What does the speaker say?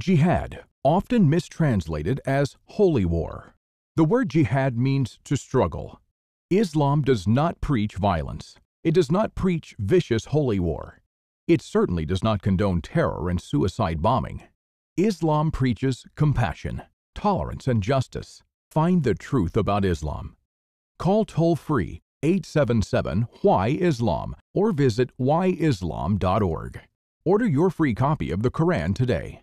Jihad, often mistranslated as holy war. The word jihad means to struggle. Islam does not preach violence. It does not preach vicious holy war. It certainly does not condone terror and suicide bombing. Islam preaches compassion, tolerance, and justice. Find the truth about Islam. Call toll free 877 Why Islam or visit whyislam.org. Order your free copy of the Quran today.